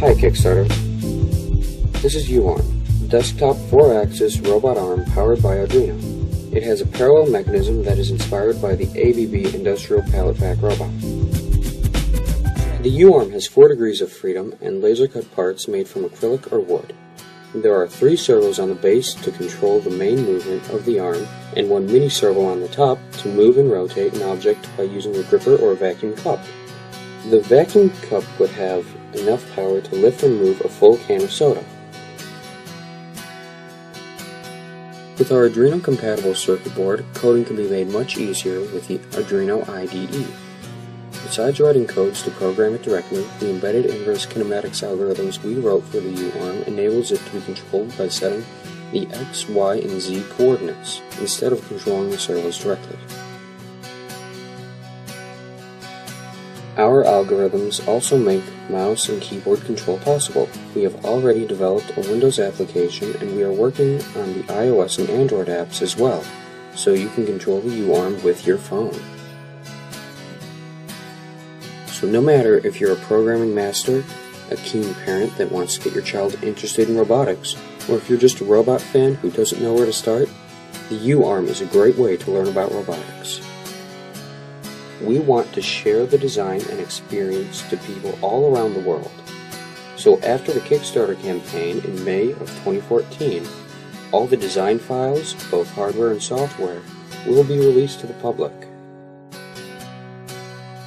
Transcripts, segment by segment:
Hi Kickstarter. This is uArm, desktop 4-axis robot arm powered by Arduino. It has a parallel mechanism that is inspired by the ABB Industrial PalletPack robot. The uArm has 4 degrees of freedom and laser-cut parts made from acrylic or wood. There are 3 servos on the base to control the main movement of the arm and one mini servo on the top to move and rotate an object by using a gripper or a vacuum cup. The vacuum cup would have enough power to lift and move a full can of soda. With our Arduino compatible circuit board, coding can be made much easier with the Arduino IDE. Besides writing codes to program it directly, the embedded inverse kinematics algorithms we wrote for the uArm enables it to be controlled by setting the X, Y, and Z coordinates, instead of controlling the servos directly. Our algorithms also make mouse and keyboard control possible. We have already developed a Windows application and we are working on the iOS and Android apps as well, so you can control the uArm with your phone. So no matter if you're a programming master, a keen parent that wants to get your child interested in robotics, or if you're just a robot fan who doesn't know where to start, the uArm is a great way to learn about robotics. We want to share the design and experience to people all around the world. So after the Kickstarter campaign in May of 2014, all the design files, both hardware and software, will be released to the public.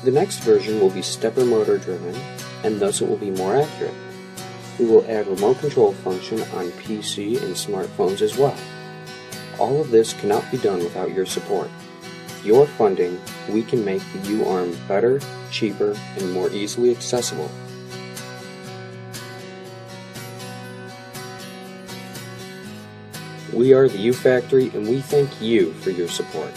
The next version will be stepper motor driven, and thus it will be more accurate. We will add remote control function on PC and smartphones as well. All of this cannot be done without your support your funding, we can make the uArm better, cheaper, and more easily accessible. We are the UFactory and we thank you for your support.